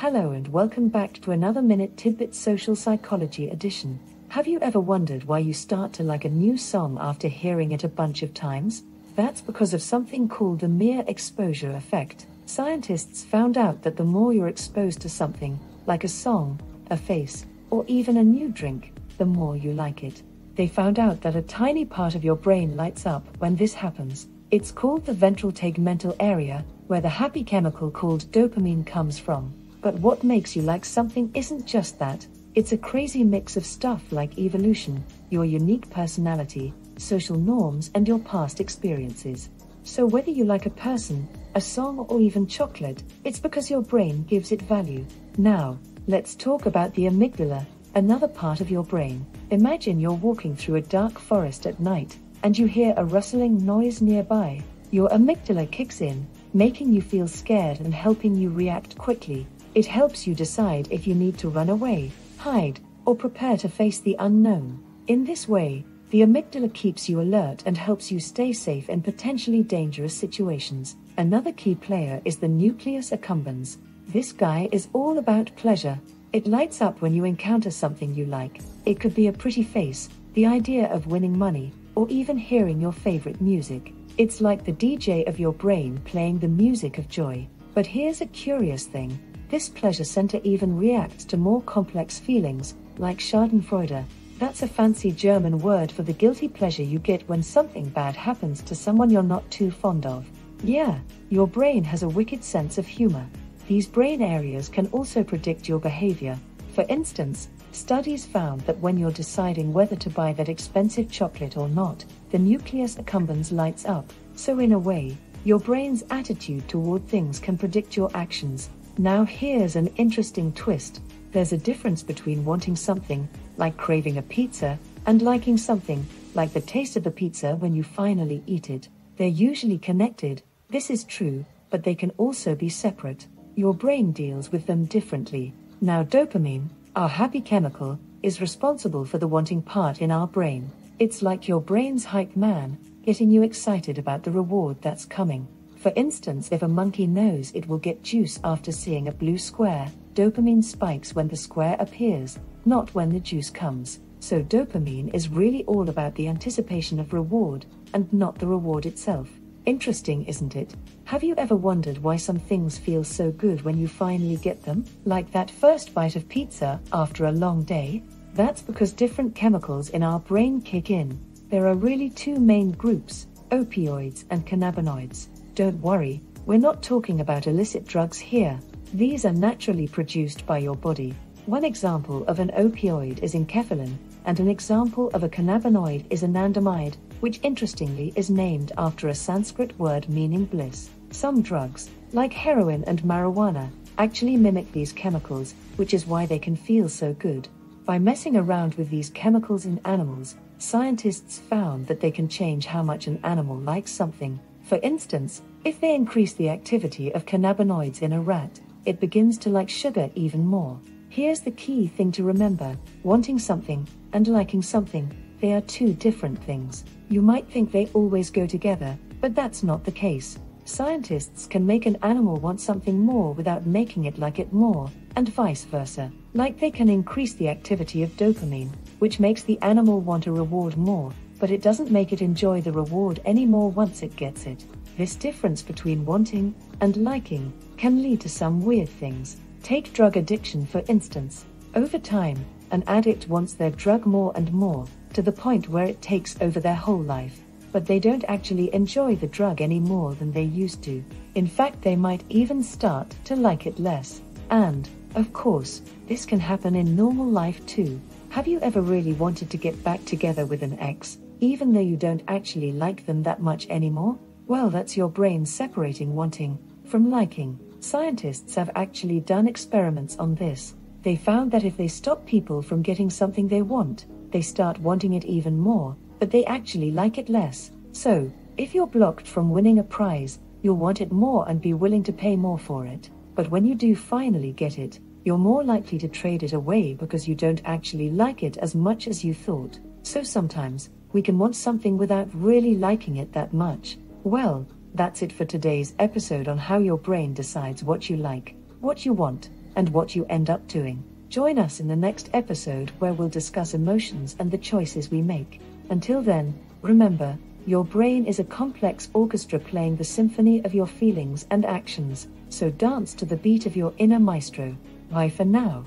Hello and welcome back to another Minute Tidbit Social Psychology edition. Have you ever wondered why you start to like a new song after hearing it a bunch of times? That's because of something called the mere exposure effect. Scientists found out that the more you're exposed to something, like a song, a face, or even a new drink, the more you like it. They found out that a tiny part of your brain lights up when this happens. It's called the ventral tegmental area, where the happy chemical called dopamine comes from. But what makes you like something isn't just that, it's a crazy mix of stuff like evolution, your unique personality, social norms, and your past experiences. So, whether you like a person, a song, or even chocolate, it's because your brain gives it value. Now, let's talk about the amygdala, another part of your brain. Imagine you're walking through a dark forest at night, and you hear a rustling noise nearby. Your amygdala kicks in, making you feel scared and helping you react quickly. It helps you decide if you need to run away, hide, or prepare to face the unknown. In this way, the amygdala keeps you alert and helps you stay safe in potentially dangerous situations. Another key player is the nucleus accumbens. This guy is all about pleasure. It lights up when you encounter something you like. It could be a pretty face, the idea of winning money, or even hearing your favorite music. It's like the DJ of your brain playing the music of joy. But here's a curious thing this pleasure center even reacts to more complex feelings, like Schadenfreude, that's a fancy German word for the guilty pleasure you get when something bad happens to someone you're not too fond of. Yeah, your brain has a wicked sense of humor. These brain areas can also predict your behavior. For instance, studies found that when you're deciding whether to buy that expensive chocolate or not, the nucleus accumbens lights up. So, in a way, your brain's attitude toward things can predict your actions. Now, here's an interesting twist there's a difference between wanting something, like craving a pizza, and liking something, like the taste of the pizza when you finally eat it. They're usually connected, this is true, but they can also be separate. Your brain deals with them differently. Now, dopamine, our happy chemical, is responsible for the wanting part in our brain. It's like your brain's hype man, getting you excited about the reward that's coming. For instance, if a monkey knows it will get juice after seeing a blue square, dopamine spikes when the square appears, not when the juice comes. So, dopamine is really all about the anticipation of reward, and not the reward itself. Interesting, isn't it? Have you ever wondered why some things feel so good when you finally get them? Like that first bite of pizza after a long day? That's because different chemicals in our brain kick in. There are really two main groups opioids and cannabinoids. Don't worry, we're not talking about illicit drugs here. These are naturally produced by your body. One example of an opioid is enkephalin, and an example of a cannabinoid is anandamide, which interestingly is named after a Sanskrit word meaning bliss. Some drugs, like heroin and marijuana, actually mimic these chemicals, which is why they can feel so good. By messing around with these chemicals in animals, scientists found that they can change how much an animal likes something. For instance, if they increase the activity of cannabinoids in a rat, it begins to like sugar even more. Here's the key thing to remember wanting something and liking something, they are two different things. You might think they always go together, but that's not the case. Scientists can make an animal want something more without making it like it more, and vice versa. Like they can increase the activity of dopamine, which makes the animal want a reward more, but it doesn't make it enjoy the reward anymore once it gets it. This difference between wanting and liking can lead to some weird things. Take drug addiction for instance. Over time, an addict wants their drug more and more, to the point where it takes over their whole life. But they don't actually enjoy the drug any more than they used to. In fact, they might even start to like it less. And, of course, this can happen in normal life too. Have you ever really wanted to get back together with an ex, even though you don't actually like them that much anymore? Well, that's your brain separating wanting from liking. Scientists have actually done experiments on this. They found that if they stop people from getting something they want, they start wanting it even more, but they actually like it less. So, if you're blocked from winning a prize, you'll want it more and be willing to pay more for it. But when you do finally get it, you're more likely to trade it away because you don't actually like it as much as you thought. So sometimes, we can want something without really liking it that much. Well, that's it for today's episode on how your brain decides what you like, what you want, and what you end up doing. Join us in the next episode where we'll discuss emotions and the choices we make. Until then, remember, your brain is a complex orchestra playing the symphony of your feelings and actions, so dance to the beat of your inner maestro. Bye for now.